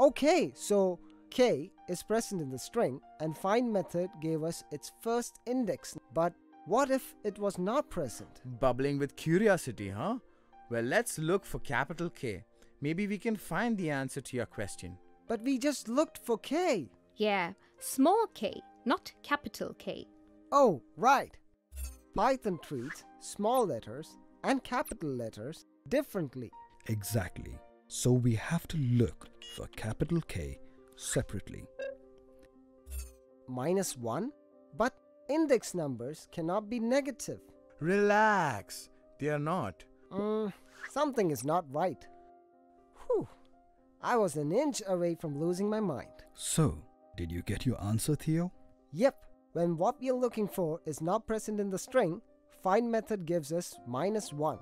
Okay, so k is present in the string and find method gave us its first index. But what if it was not present? Bubbling with curiosity, huh? Well, let's look for capital K. Maybe we can find the answer to your question. But we just looked for k. Yeah, small k, not capital K. Oh, right. Python treats small letters and capital letters differently. Exactly. So we have to look for capital K separately. Minus 1? But index numbers cannot be negative. Relax. They are not. Mm, something is not right. Whew. I was an inch away from losing my mind. So, did you get your answer, Theo? Yep, when what we are looking for is not present in the string, find method gives us minus 1.